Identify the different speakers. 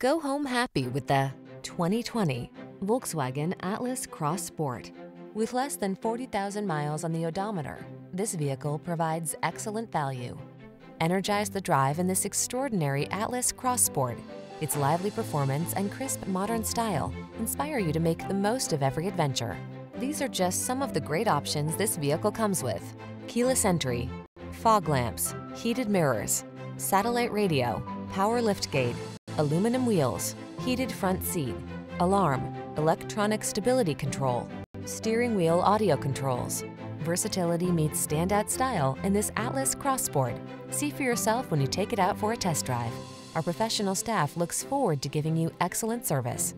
Speaker 1: Go home happy with the 2020 Volkswagen Atlas Cross Sport. With less than 40,000 miles on the odometer, this vehicle provides excellent value. Energize the drive in this extraordinary Atlas Cross Sport. Its lively performance and crisp modern style inspire you to make the most of every adventure. These are just some of the great options this vehicle comes with. Keyless entry, fog lamps, heated mirrors, satellite radio, power liftgate, aluminum wheels, heated front seat, alarm, electronic stability control, steering wheel audio controls. Versatility meets standout style in this Atlas Cross Sport. See for yourself when you take it out for a test drive. Our professional staff looks forward to giving you excellent service.